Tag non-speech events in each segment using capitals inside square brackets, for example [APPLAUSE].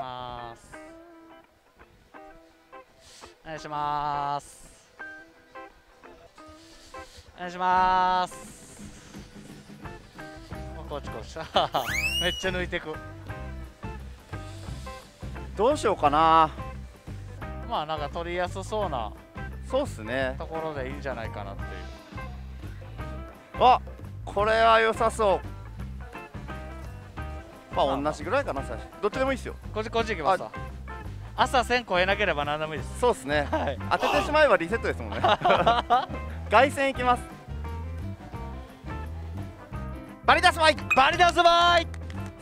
ます。お願いします。お願いします。こっちこっち。[LAUGHS] めっちゃ抜いてく。どうしようかな。まあなんか取りやすそうなそうっすね。ところでいいんじゃないかなっていう。あこれは良さそうまあ同じぐらいかな最初。どっちでもいいっすよ。こっちこっち行きますわ。朝1000超えなければ何でもいいです。そうっすね。はい。当ててしまえばリセットですもんね。[LAUGHS] 凱旋いきます。バリダスバイバリダンスバイ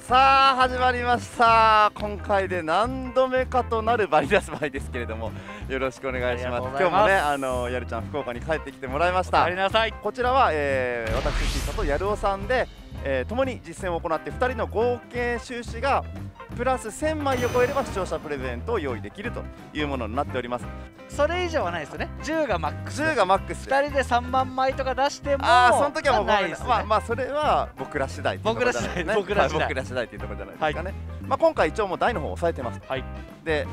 さあ始まりました。今回で何度目かとなるバリダスバイですけれどもよろしくお願いします。今日もねあのやるちゃん福岡に帰ってきてもらいました。お帰りなさい。こちらは、えー、私シーサとやるおさんで、えー、共に実践を行って2人の合計収支がプラス1000枚を超えれば視聴者プレゼントを用意できるというものになっておりますそれ以上はないですよね。10がマックス。10がマックスで2人で3万枚とか出してもああその時はもうない。ですね、まあまあそれは僕ら次第っていうところじゃないですね。僕ら次第。はい僕ら次第っていうところじゃないですかね、まあ今回一応もう台の方を押さえてます。はい。で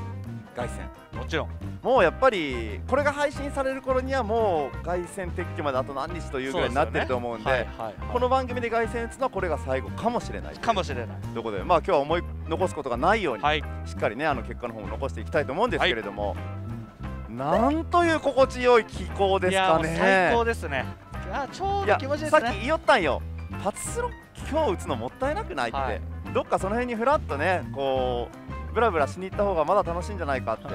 凱旋。もちろん。もうやっぱりこれが配信される頃にはもう凱旋撤去まであと何日というぐらいになってると思うんではいはいはい。この番組で凱旋打つのはこれが最後かもしれない。かもしれない。ということでまあ今日は思い残すことがないように、はい。しっかりねあの結果の方も残していきたいと思うんですけれども、なんという心地よい気候ですかね。最高ですね。あちょうど気持ちいいですね。さっき言いよったんよ。パチスロ今日打つのもったいなくないって、はい。どっかその辺にフラッとねこうブラブラしに行った方がまだ楽しいんじゃないかって。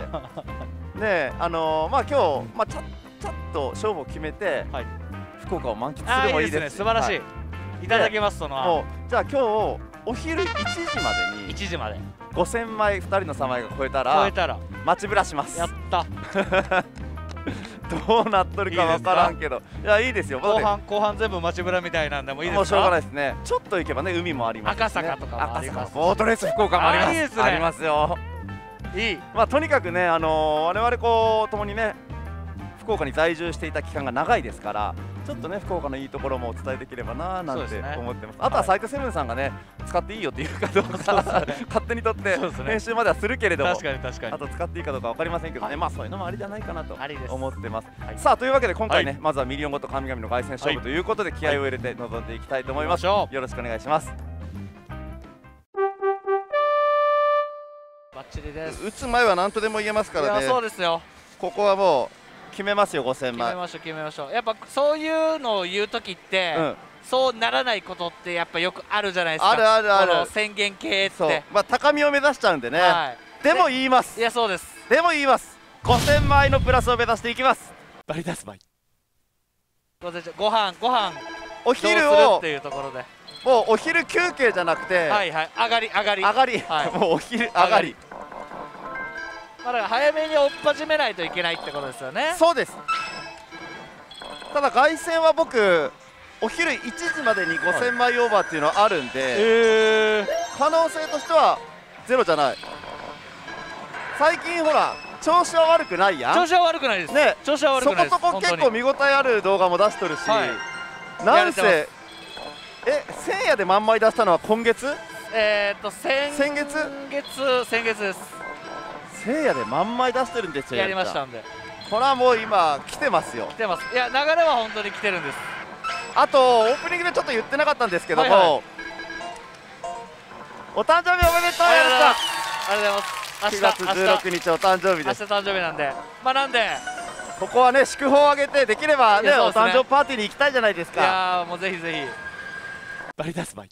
[LAUGHS] ねえあのーまあ今日、まあ、ちゃちゃっと勝負を決めて、はい。福岡を満喫すあーるもいいですいいですね。素晴らしい、はい。い、ただきますその。じゃあ今日お昼1時までに1時まで。5000枚2人の3枚が超えた超らえたら街ぶらします。やった。[LAUGHS] どうなっとるか分からんけど。いやいいですよ。後半後半全部街ぶらみたいなんでもいいですか？もうしょうがないですね。ちょっと行けばね海もありますしね。赤坂とかもありますボートレース福岡もあります。あいいですね。ありますよ。いい。まあとにかくねあのー我々こう共にね福岡に在住していた期間が長いですからちょっとね福岡のいいところもお伝えできればななんて思ってます。あとはサイトセブンさんがね使っていいよっていうかどうか [LAUGHS] ね。勝手に取ってそうですね。編集まではするけれども確かに確かに。あと使っていいかどうか分かりませんけどね、はい。まあそういうのもありじゃないかなと思ってます。はい。さあというわけで今回ね、はまずはミリオンゴッド神々の凱旋勝負ということで気合を入れて臨んでいきたいと思います。よろしくお願いします。バッチリです。打つ前は何とでも言えますからね。そうですよ。ここはもう決めますよ5000決め枚。ましょう決めましょうやっぱそういうのを言う時って、うん。そうならないことってやっぱよくあるじゃないですかあるあるある宣言系ってそう。まあ高みを目指しちゃうんでね。はでも言いまい、すい。やそうですでも言います。5000枚のプラスを目指していきます。バリダスバイ。ご飯ご飯お昼をっていうところでもうお昼休憩じゃなくて、はいはい上がり上がり上がり、はい [LAUGHS] もうお昼上がり。まあ早めに追っ始めないといけないってことですよね。そうです。ただ凱旋は僕お昼1時までに5000枚オーバーっていうのはあるんで、えー、可能性としてはゼロじゃない。最近ほら調子は悪くないやん。調子は悪くないです。ね。調子は悪そこくないですそこ結構本見応えある動画も出しとるし、はい。なんせえ千夜で万枚出したのは今月？えー、っと先先月？月先月です千夜で万枚出してるんですよやりましたんで。これはもう今来てますよ。来てます。いや流れは本当に来てるんです。あとオープニングでちょっと言ってなかったんですけども、はいはお誕生日おめでとうありやがるさんとうございます。ありがとうございます。明日9月16日お誕生日明日です誕生日なんで。まあなんで。ここはね祝砲を挙げてできればいね。お誕生日パーティーに行きたいじゃないですいかやーもうぜひぜバリダスバイ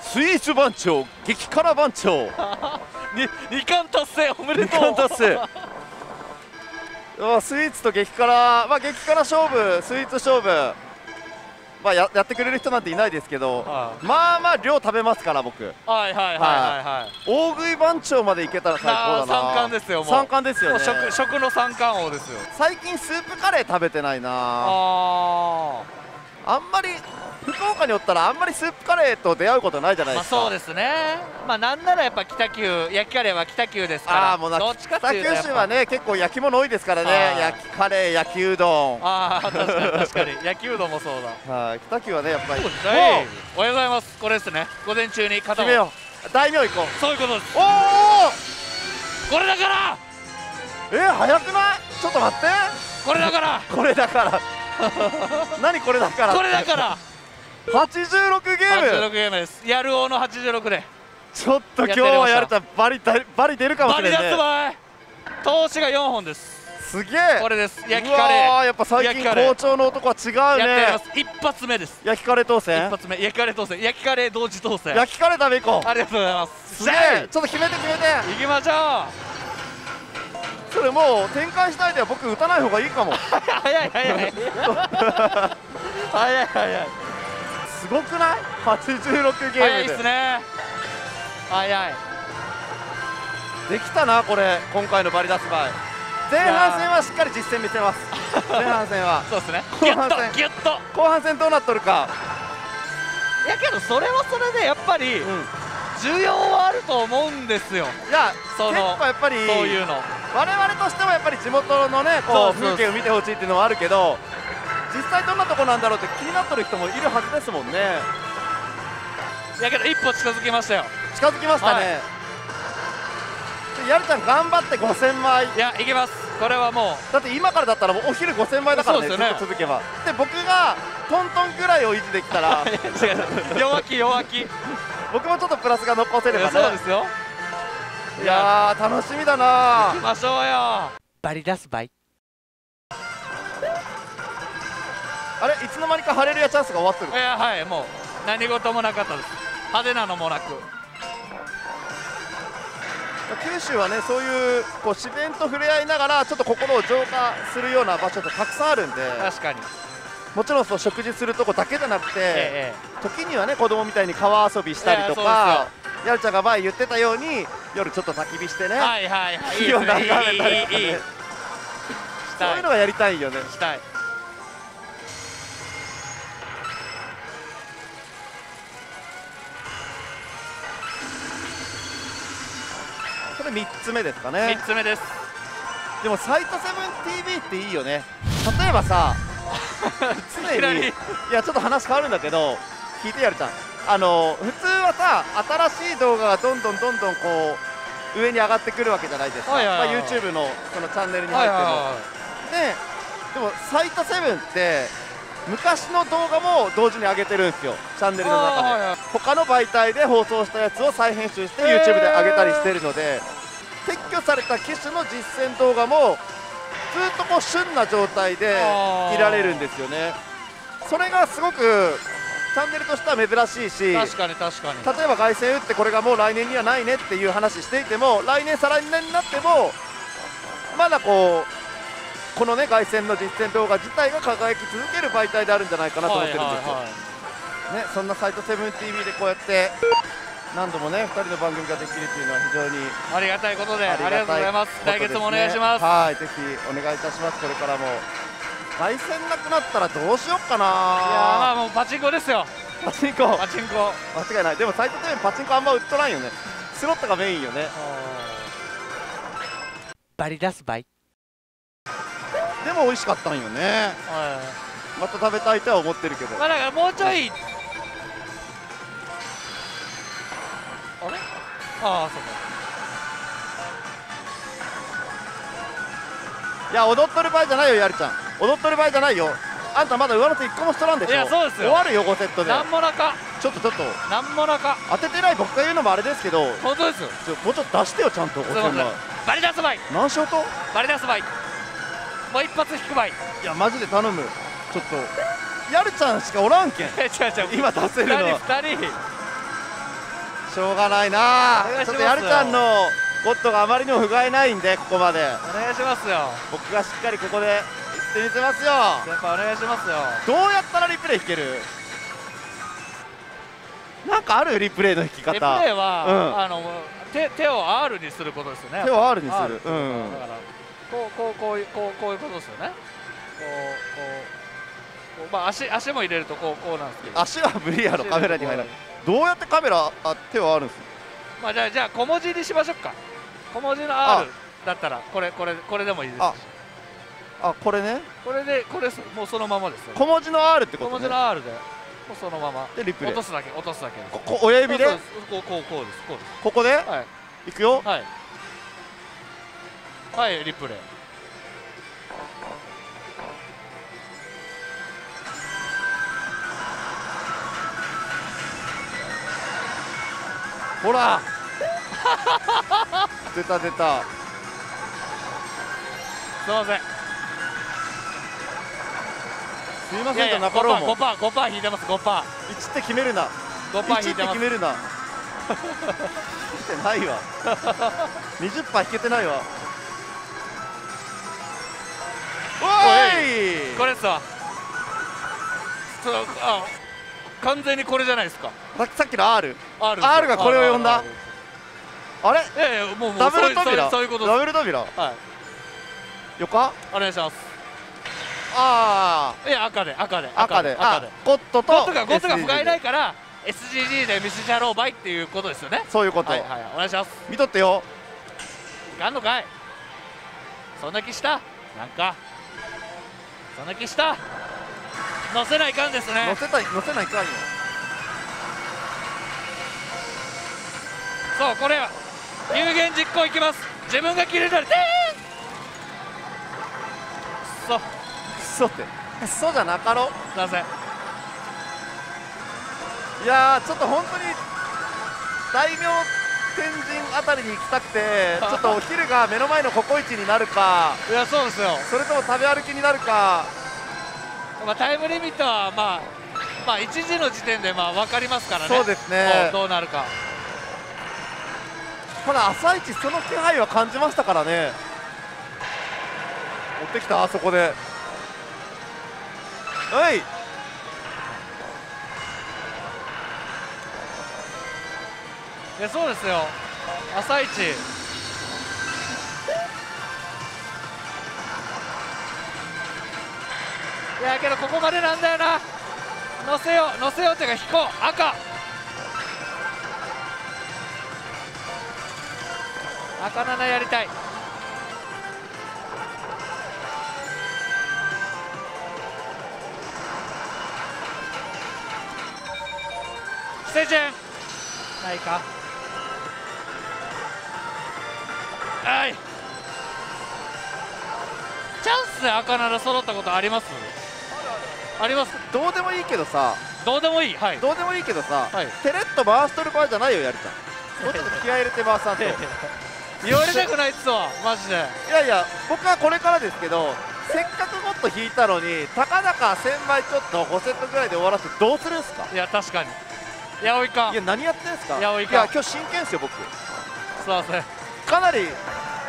スイーツ番長激辛番長 [LAUGHS] ひに二冠達成おめで二とう。冠達成。あスイーツと激辛。まあ激辛勝負スイーツ勝負。まあややってくれる人なんていないですけど。はまあまあ量食べますから僕。いはいはいはいはいはい。大食い番長までいけたら最高だな。三冠ですよもう。三冠ですよね。食食の三冠王ですよ。最近スープカレー食べてないな。ああんまり福岡におったらあんまりスープカレーと出会うことないじゃないまあですか、そうですね。まあなんならやっぱ北九焼きカレーは北九ですから。ああもうなどっちかって北いうとやっぱ。九州はね結構焼き物多いですからね。はい。焼きカレー焼きうどん。ああ確かに確かに。[LAUGHS] 焼きうどんもそうだ。はい。北九はねやっぱり。おはようございます。これですね。午前中に肩を。決めよ大名行こそういうことです。うおおこれだから。えー、早くない？ちょっと待って。これだから。[LAUGHS] これだから。[LAUGHS] 何これだからこれだから86ゲーム。86ゲームです。やる王の86でちょっと今日はやるとバリだバリ出るかもバリ出しれないすばい。投資が4本です。すげえ。これです。焼きうカレー。やっぱ最近好調の男は違うやってやりねます。一発目です。焼きカレー当一選発目。焼きカレー当選。焼きカレー同時当選。焼きカレー食べ行こありがとうございます。うすげえ。ちょっと決めて決めて。行きましょそれもう展開しないでは僕打たない方がいいかも。[LAUGHS] う早い早い。[LAUGHS] 早い早い。すごくない ?86 ゲ早いっームで。すね。早い。できたなこれ。今回のバリ出す場合。前半戦はしっかり実践見せます。[LAUGHS] 前半戦は。そうですね。後半戦。ギュッと後半戦どうなっとるか。いやけどそれはそれでやっぱりうん。需要はあると思うんですよ。いやその結構やっぱりそういうの。我々としてもやっぱり地元のねこう。風景を見てほしいっていうのはあるけど実際どんなとこなんだろうって気になっとる人もいるはずですもんね。いやけど一歩近づきましたよ。近づきましたね、でやるちゃん頑張って5000枚。いやいけます。これはもだって今からだったらもうお昼5000枚だからねそうですよね。ずっと続けば。で僕がトントンぐらいを維持できたら。う違う弱気弱気。僕もちょっとプラスが残せればね。そうですよ。いやー楽しみだな行きましょうよ。バリ出すバイあれいつの間にかハレルヤチャンスが終わってる。いやはいもう何事もなかったです。派手なのもなく。九州はねそういうこう自然と触れ合いながらちょっと心を浄化するような場所ってたくさんあるんで確かに。もちろんそう食事するとこだけじゃなくて、ええ、時にはね子供みたいに川遊びしたりとかやるちゃんが前言ってたように夜ちょっと焚き火してね、火を眺めたりとかね。そういうのがやりたいよね。したい。3つ目ですかね。3つ目です。でもサイトセブン TV っていいよね。例えばさ [LAUGHS] 常にいやちょっと話変わるんだけど聞いてやるちゃん。あの普通はさ新しい動画がどんどんどんどんこう上に上がってくるわけじゃないですか、はいはいはいまあ、YouTube のそのチャンネルにはい入っても、はででもサイトセブンって昔の動画も同時に上げてるんですよ。チャンネルの中で、はいはいはい。他の媒体で放送したやつを再編集して YouTube で上げたりしてるので撤去された機種の実践動画もずっとこう旬な状態で見られるんですよね。それがすごくチャンネルとしては珍しいし確かに確かに。例えば凱旋打ってこれがもう来年にはないねっていう話していても来年再来年になってもまだこうこのね凱旋の実践動画自体が輝き続ける媒体であるんじゃないかなと思ってるんですよ、ね、そんなサイトセブン TV でこうやって何度もね2人の番組ができるっていうのは非常にありがたいことでありがとうございます。来月もお願いします。はいぜひお願いいたします。これからも。凱旋なくなったらどうしよっかな。いやーまあもうパチンコですよ。パチンコ。パチンコ。間違いない。でもサイトセブンパチンコあんま売っとらんよね。スロットがメインよね。バリ出すバイ。でも美味しかったんよね。はい。また食べたいとは思ってるけど。まあだからもうちょいああそうか。いや踊っとる場合じゃないよやるちゃん。踊っとる場合じゃないよ。あんたまだ上乗せ1個もしとらんでしょ。いやそうですよ。終わるよ5セットで。なんもなか。ちょっとちょっと。なんもなか。当ててない僕が言うのもあれですけど。本当ですよ。ちょもうちょっと出してよちゃんと。すいません。5000枚バリ出すばい何しようと？バリ出すばいもう一発引くバイいやマジで頼む。ちょっと。やるちゃんしかおらんけん。え [LAUGHS] 違う違う。今出せるの二人二人しょうがないな。ちょっとやるちゃんのゴッドがあまりにも不甲斐ないんでここまで。お願いしますよ。僕がしっかりここで言ってみせますよ。先輩お願いしますよ。どうやったらリプレイ弾ける？なんかあるリプレイの弾き方。リプレイは、うん。あの手手を R にすることですよね。手を R にする。うん。だから。こうこうこういうこうこういうことですよね。こうこうまあ足足も入れるとこうこうなんですけど。足は無理やろ足カメラに入らこないどうやってカメラあ手はあるんですうまあじゃあじゃあ小文字にしましょうか。小文字のあ。R だったらこれこれこれでもいいです。しあ。あこれね？これでこれすもうそのままですよ。小文字の R ってことね。小文字の R でうそのまま。でリプレイ。落とすだけ落とすだけここ親指で？こうこうこうですこうです。ここで？はい。いくよ。はい。はいリプレイほら。[LAUGHS] 出た出た。すいません。すいませんとなかろうも。5パー5パー5パー引いてます5パ1って決めるな。ー5パー1って引いてます。決めるな。引いてないわ。20パー引けてないわ。おいこれですわ。そうあ完全にこれじゃないですか。ささっきの R R R がこれを呼んだ？あれ？いやいやもうダブル扉そういうことダブル扉？はい。よかお願いします。あいや赤で赤であ赤で赤で。あゴッドとゴッドがゴッドが不甲斐ないから SGG で見せちゃろうばいっていうことですよね。そういうこと、はいはい。お願いします。見とってよ。いかんのかい？そんな気した？なんか？そんな気した？乗せないかんです乗ねせたい乗せないかんよ。そうこれは有言実行いきます。自分が切れたらてーんくそクソって。クソじゃなかろすいませんいやーちょっと本当に大名天神あたりに行きたくて [LAUGHS] ちょっとお昼が目の前のココイチになるかいやそうですよ、それとも食べ歩きになるかまあ、タイムリミットはまあまあ1時の時点でまあ分かりますからね。そうですね。どうなるか。ただ朝一その気配は感じましたからね。持ってきたあそこで。はい。いやそうですよ。朝一いやけどここまでなんだよな。乗せよう乗せようっていうか引こう。赤。赤7やりたい。ステージェンないか。はい。チャンスで赤なら揃ったことあります？あります。どうでもいいけどさどうでもいい。はい。どうでもいいけどさ、はい。テレッと回しとる場合じゃないよやるちゃん。[LAUGHS] もうちょっと気合い入れて回さんと。い [LAUGHS] 言われたくないっすわマジで。やいや僕はこれからですけどせっかくもっと引いたのにたかだか1000枚ちょっと5セットぐらいで終わらせてどうするんすか？いや確かに。いやおいかいや何やってんすか？いやおいか今日真剣っすよ僕。すいません。かなり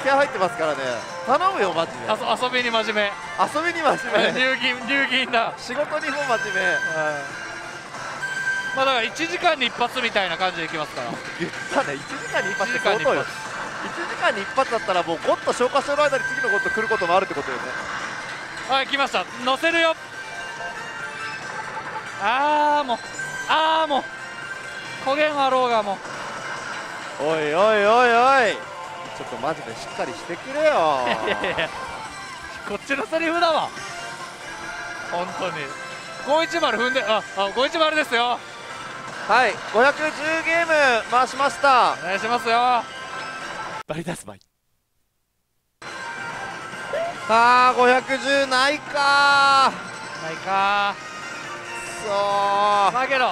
気合入ってますからね頼むよマジで。遊びに真面目。遊びに真面目。流銀流銀だ仕事にも真面目。まあだから1時間に一発みたいな感じでいきますから。言ったね。1時間に一発1って相当よ。時間に一発。1時間に一発だったらもうゴッと消化してる間に次のゴッと来ることもあるってことよね。はい来ました。乗せるよ。あーもう。あーもう。焦げんあろうがもう。おいおいおいおいちょっとマジでしっかりしてくれよ。[LAUGHS] こっちのセリフだわ。本当に。510踏んでああ510ですよ。はい510ゲーム回しました。お願いしますよ。バリダスバイあー510ないか。ないか。くそーまあけど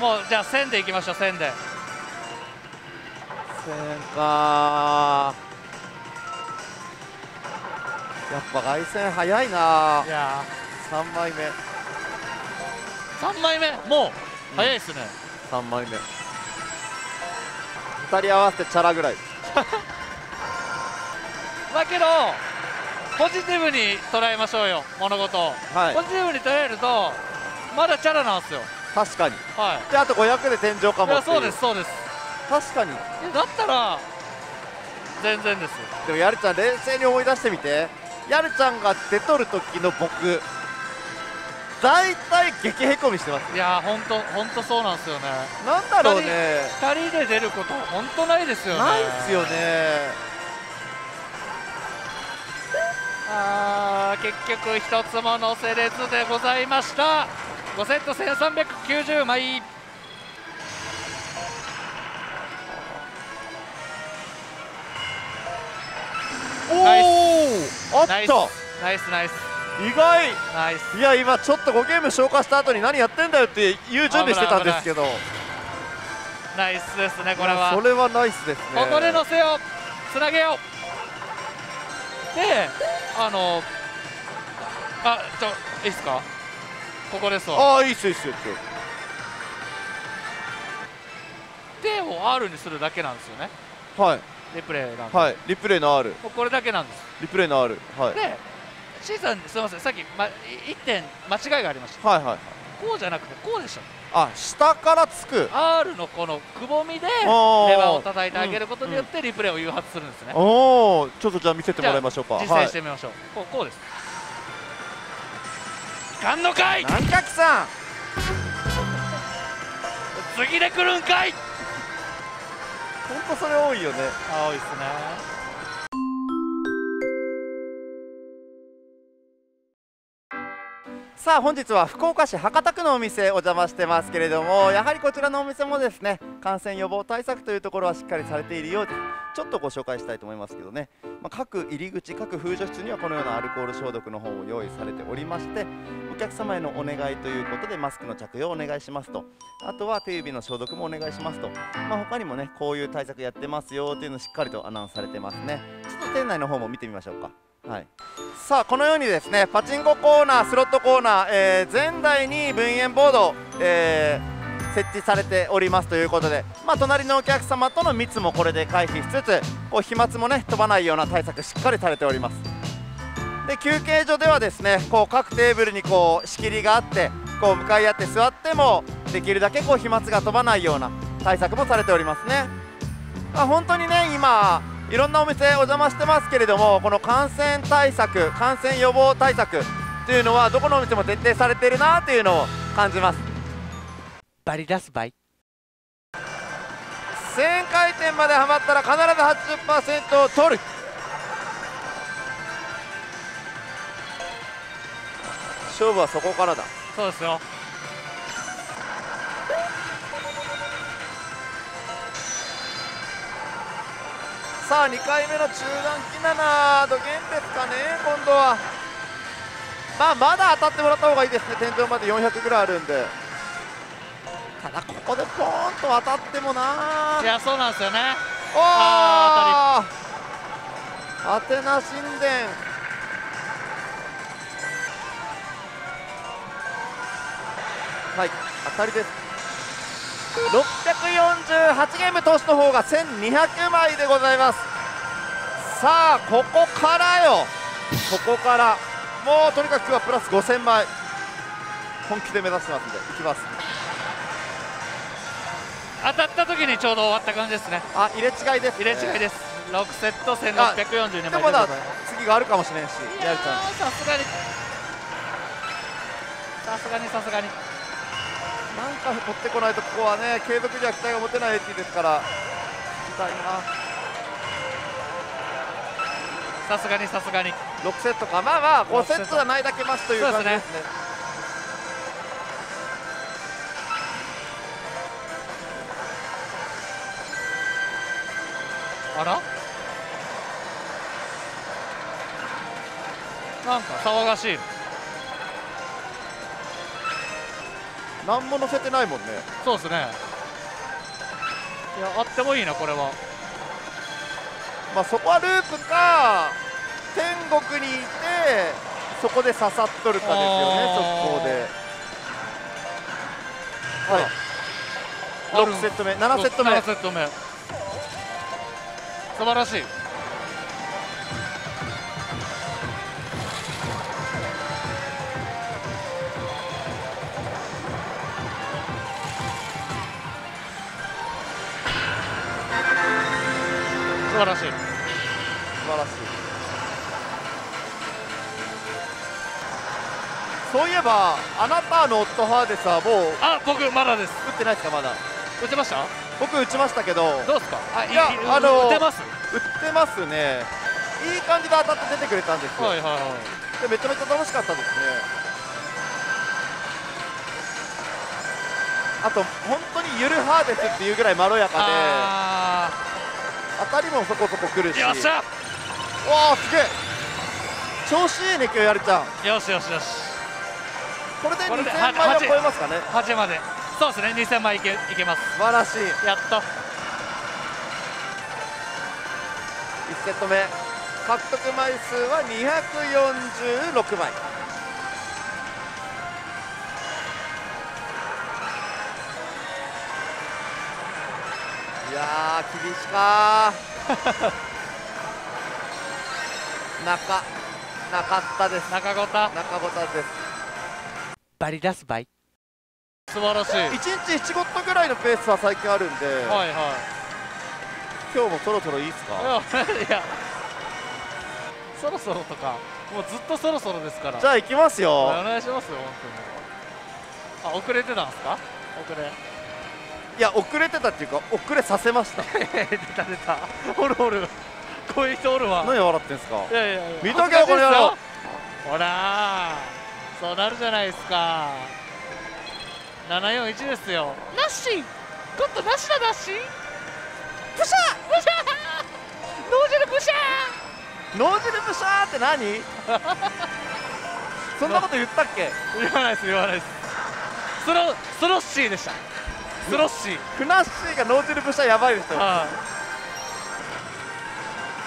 もうじゃあ1000でいきましょう1000でせんかやっぱ凱旋早いないや3枚目。ー3枚目？もう早いっすね、3枚目。2人合わせてチャラぐらい。[LAUGHS] まあけどポジティブに捉えましょうよ物事を、はい。ポジティブに捉えるとまだチャラなんですよ。確かに。はい。であと500で天井かもそうですそうです確かに。だったら全然です。でもやるちゃん冷静に思い出してみて。やるちゃんが出とる時の僕大体激へこみしてますいや本当本当そうなんですよね。なんだろうね。2人で出ること本当ないですよね。ないっすよね。あー結局一つも乗せれずでございました。5セット1390枚おおあった。ナイスナイス。ナイス意外。ナイス。いや今ちょっと5ゲーム消化した後に何やってんだよっていう準備してたんですけど。ナイスですねこれは。それはナイスですね。ここで乗せようつなげよう。であのあちょいいっすか？ここですわ。ああいいっすいいっすいいっす。手を R にするだけなんですよね。はいリプレイなんで、はい。リプレイの R これだけなんです。リプレイの R はい。で C さんすみません。さっき、ま、1点間違いがありました。はいはいこうじゃなくてこうでしたあ下からつく。R のこのくぼみでレバーを叩いてあげることによってリプレイを誘発するんですね、おおちょっとじゃあ見せてもらいましょうか。実践してみましょう、こうこうです。いかんのかいはい南垣さん次で来るんかい本当それ多いよね。青いですね。さあ本日は福岡市博多区のお店お邪魔してますけれどもやはりこちらのお店もですね感染予防対策というところはしっかりされているようです。ちょっとご紹介したいと思いますけどね、まあ、各入り口各風除室にはこのようなアルコール消毒の方を用意されておりましてお客様へのお願いということでマスクの着用をお願いしますと。あとは手指の消毒もお願いしますと、まあ、他にもねこういう対策やってますよというのをしっかりとアナウンスされてますね。ちょっと店内の方も見てみましょうか。はい。さあこのようにですねパチンココーナースロットコーナー、えー前台に分煙ボード、えー設置されておりますということで、まあ、隣のお客様との密もこれで回避しつつこう飛沫もね飛ばないような対策しっかりされております。で休憩所ではですねこう各テーブルにこう仕切りがあってこう向かい合って座ってもできるだけこう飛沫が飛ばないような対策もされておりますね。まあ、本当にね今いろんなお店お邪魔してますけれどもこの感染対策感染予防対策っていうのはどこのお店も徹底されてるなっていうのを感じます。バリ出すバイ1000回転まではまったら必ず80%を取る。勝負はそこからだ。そうですよさあ2回目の中段キナナドゲンですかね今度は。まあまだ当たってもらった方がいいですね。天井まで400ぐらいあるんで。ただここでポーンと当たってもな。いやそうなんですよね。おあーアテナ神殿。はい当たりです648ゲーム投資の方が1200枚でございます。さあここからよ。ここからもうとにかく今日はプラス5000枚。本気で目指してますんでいきます。当たった時にちょうど終わった感じですね。あ入れ違いです、入れ違いです。す6セット1642枚でもまだ次があるかもしれんしいややるちゃんーさすがに。さすがにさすがになんか持ってこないとここはね継続には期待が持てないエですから。期待な。さすがにさすがに。6セットか。まあまあ5 6セットはないだけマシという感じですね。あら？なんか騒がしい何も乗せてないもんね。そうですね。いやあってもいいなこれは。まあそこはループか天国にいてそこで刺さっとるかですよね速攻で。あら。ある。6セット目7セット目。7セット目。素晴らしい晴らしい。素晴らしい。そういえばあなたのオットハーデスはもうあ僕まだです。打ってないですかまだ？打てました？僕打ちましたけど。どうですか？あいやいあの打てます？打ってますね。いい感じで当たって出てくれたんですよ、はいはいはい。でめちゃめちゃ楽しかったですね。あと本当にゆるハーですっていうぐらいまろやかで。あ当たりもそこそこ来るし。ーよっしゃ。わあすげえ。調子いいね今日やるちゃん。よしよしよし。これでこれで2000枚は超えますかね。8まで。そうですね2000枚いけいけます。素晴らしい。やっと。1セット目。獲得枚数は246枚やー厳しかーなか。[LAUGHS] なかったです。中ごた。中ごたです。バリ出すバイ？素晴らしい。はい1日1ゴットぐらいのペースは最近あるんで、はい今日もそろそろいいっすか？いやいや。そろそろとか。もうずっとそろそろですから。じゃあ行きますよ。お願いしますよ本当に。あ遅れてたんですか？遅れいや遅れてたっていうか遅れさせました。[LAUGHS] 出た出た。おるおる。こういう人おるわ。何笑ってんすか？いやいやいや。見とけよこの野郎。ほらー。そうなるじゃないですか。741ですよ。なしゴッドなしだなしプシャー。プシャー。ノージルプシャ脳汁ブシャーって何？[LAUGHS] そんなこと言ったっけ？ー言わないです言わないです。スロスロッシーでしたスロッシー。ふなっしーが脳汁ブシャーやばいですよ。は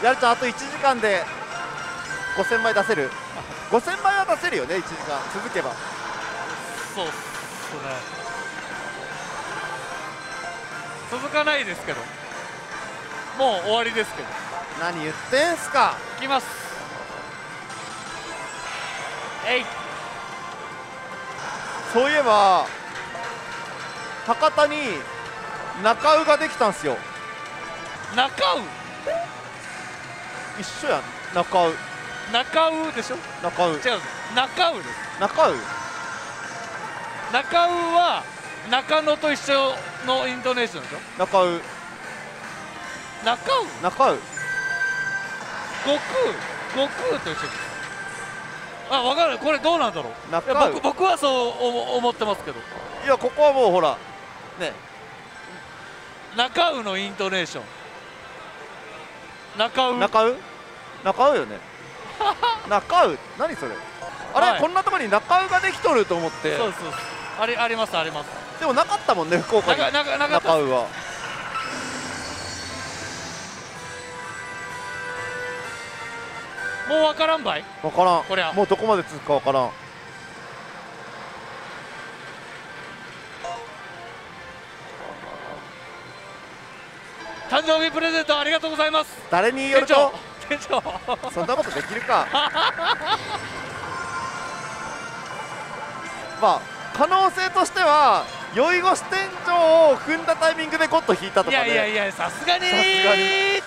やるちゃんあと1時間で5000枚出せる？5000枚は出せるよね1時間。続けば。いそうっすね。続かないですけど。もう終わりですけど。何言ってんすか？いきます。えい。そういえば博多に中尾ができたんすよ。中尾？一緒やん。中尾。中尾でしょ？中尾。違う。中尾です。中尾？中尾は中野と一緒のイントネーションでしょ？中尾。中尾？中尾。悟空？悟空と一緒です。あ分かる。これどうなんだろう？僕僕はそう思思ってますけど。いやここはもうほらね。中尾のイントネーション。中尾中尾中尾よね。[LAUGHS] 中尾何それ？あれ、はい。こんなところに中尾ができとると思って。そうですそう。ありありますあります。でもなかったもんね福岡に。中尾は。もう分からんばい？分からん。もうどこまで続くか分からん誕生日プレゼントありがとうございます。誰による店長。と店長。そんなことできるか。[LAUGHS] まあ可能性としては酔い越し天井を踏んだタイミングでゴッと引いたといかね。やいやいやさすがに。さすがに。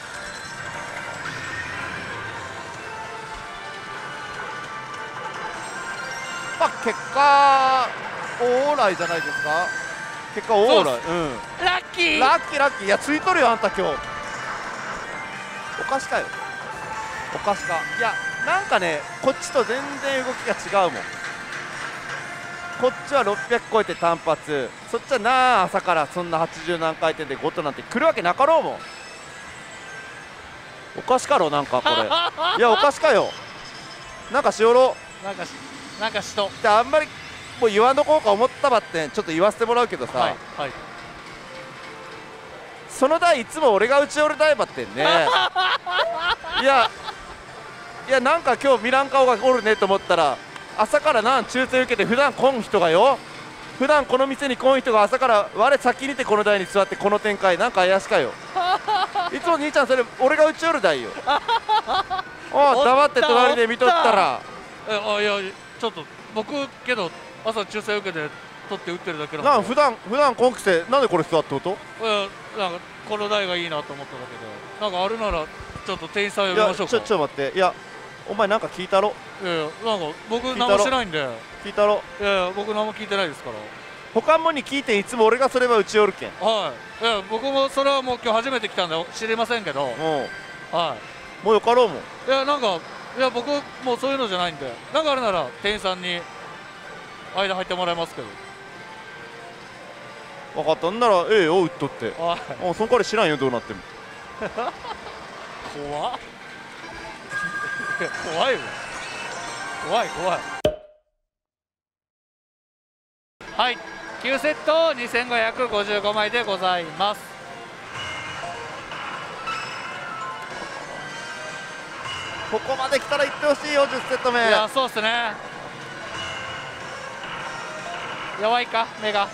まあ結果オーライじゃないですか結果オーライ。うん。ラッキー。ラッキーラッキー。いやついとるよあんた今日。おかしかよ。おかしか。いやなんかねこっちと全然動きが違うもん。こっちは600超えて単発。そっちはなあ朝からそんな80何回転で5となんて来るわけなかろうもん。おかしかろなんかこれ。[LAUGHS] いやおかしかよ。なんかしおろ。なんかしなんかしと。であんまりもう言わんとこうか思ったばってんちょっと言わせてもらうけどさ、はいはい。その台いつも俺が打ち寄る台ばってんね。[LAUGHS] いやいやなんか今日見らん顔がおるねと思ったら朝からなん抽選受けて普段来ん人がよ。普段この店に来ん人が朝から我先にてこの台に座ってこの展開。なんか怪しかよ。[LAUGHS] いつも兄ちゃんそれ俺が打ち寄る台よ。[LAUGHS] おう黙って隣で見とったら。いやちょっと僕けど朝抽選受けて取って打ってるだけなんで。普段普段こんくせなんでこれ座ってこといやなんかこの台がいいなと思っただけで。なんかあるならちょっと店員さん呼いびましょうか。やちょちょっと待って。いやお前なんか聞いたろ？いやいやなんか僕何もしてないんで。聞いたろ？いやいや僕何も聞いてないですから。他もに聞いていつも俺がそれは打ち寄るけん。はい。いや僕もそれはもう今日初めて来たんで知りませんけど。もはうもうよかろうもん。いいやなんかいや僕もうそういうのじゃないんで。なんかあるなら店員さんに間入ってもらいますけど。分かった。んならええよ打っとって。あその代わり知らんよどうなっても。怖っ。怖いわ。怖い怖い。はい。9セット2555枚でございます。ここまで来たらいってほしいよ10セット目。いやそうっすね弱いか？目が。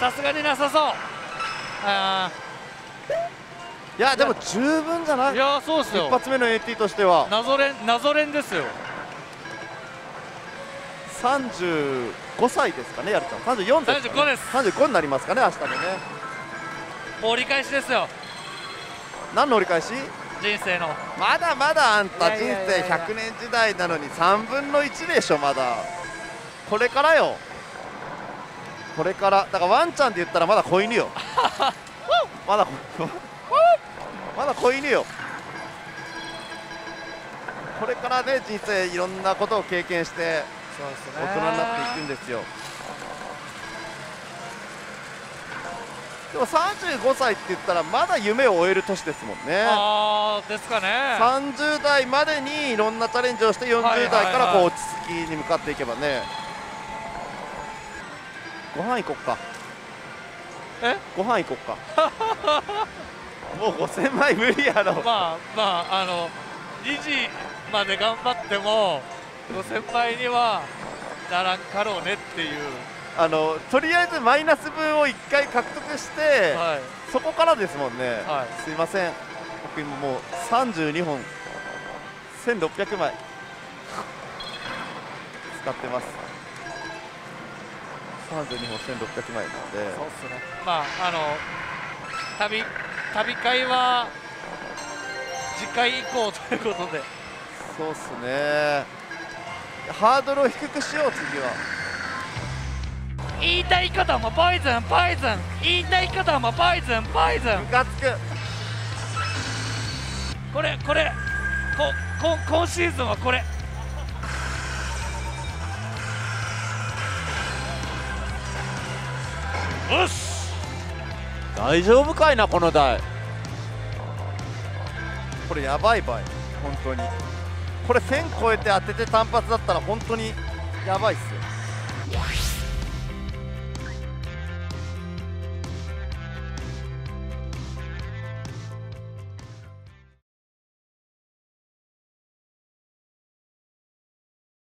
さすがになさそう。あいやでも十分じゃない？ーいやそうっすよ。一発目の AT としては。謎連謎連ですよ。35歳ですかねやるちゃん。34ですか、ね、35です。35になりますかね明日でね。折り返しですよ。何の折り返し？人生の。まだまだあんた人生やいや100年時代なのに3分の1でしょまだ。これからよ。これから。だからワンちゃんで言ったらまだ子犬よ。[LAUGHS] まだ [LAUGHS] まだ子犬よ。これからね人生いろんなことを経験して大人になっていくんですよでも35歳って言ったらまだ夢を終える年ですもんね。ああですかね。30代までにいろんなチャレンジをして40はいはい代からこうはい落ち着きに向かっていけばね。ご飯行こっか。え？ご飯行こっか。[LAUGHS] もう5000枚無理やろ。まあまああの2時まで頑張っても5000倍にはならんかろうねっていうあのとりあえずマイナス分を1回獲得して、はい。そこからですもんね、はい。すいません。僕今もう32本1600枚。使ってます。32本1600枚なので。そうっすね。まああの旅旅会は次回以降ということで。そうっすね。ハードルを低くしよう次は言いたいこともポイズンポイズン。言いたいこともポイズンポイズンムカつく。これこれここ今シーズンはこれ。よし。大丈夫かいなこの台。これやばいばい本当に。これ1000超えて当てて単発だったら本当にやばいっすよ